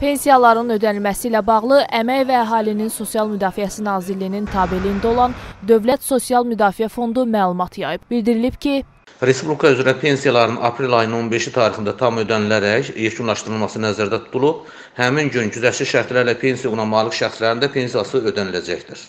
Pensiyaların ödənilməsi ilə bağlı Əmək və Əhalinin Sosial Müdafiəsi Nazirliyinin tabeliyində olan Dövlət Sosial Müdafiə Fondu məlumat yayıb. Bildirilib ki, Respublika üzrə pensiyaların aprel ayının 15-i tarixində tam ödənilərək yekunlaşdırılması nəzərdə tutulub, həmin gün güzəştli şərtlərlə pensiya ona malik şəxslərin də pensiyası ödəniləcəkdir.